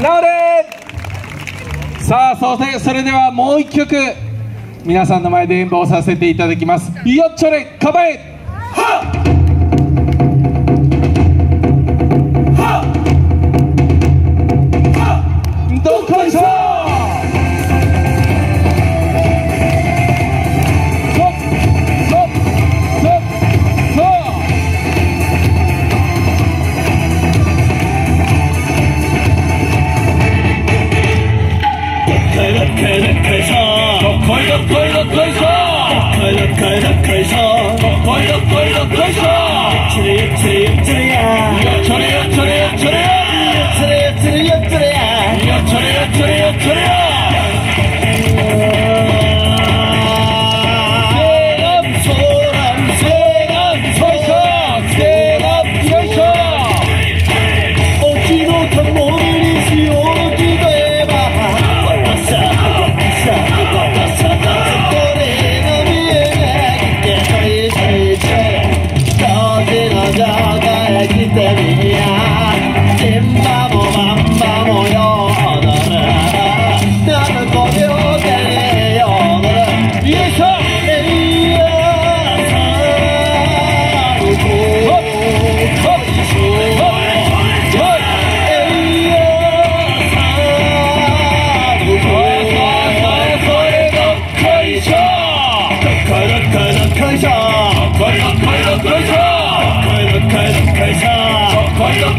なれ。さあそしてそれではもう一曲。皆さんの前で演舞をさせていただきます。よっちょれ構え。はっどっ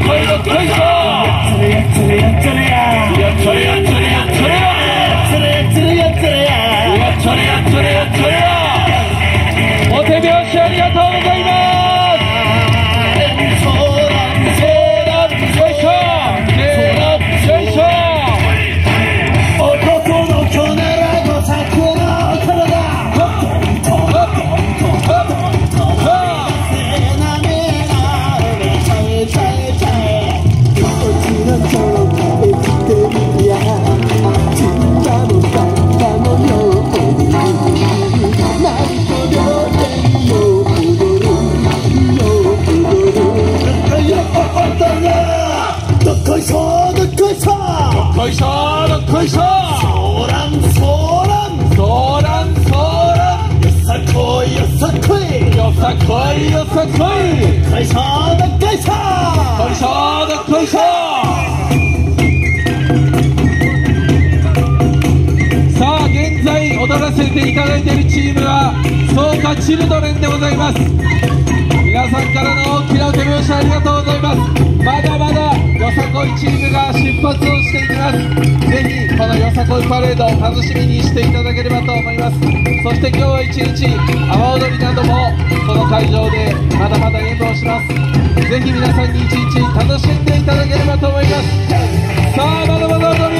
おいしょそらんそらんそらんそらんよさあ現在踊らせていただいているチームは草加チルドレンでございます。皆さんからの大きなお手拍子ありがとうございます。まだまだよさこいチームが出発をしていきます。ぜひこのよさこいパレードを楽しみにしていただければと思います。そして今日は一日阿波踊りなどもこの会場でまだまだ演舞をします。ぜひ皆さんに一日楽しんでいただければと思います。さあまだまだ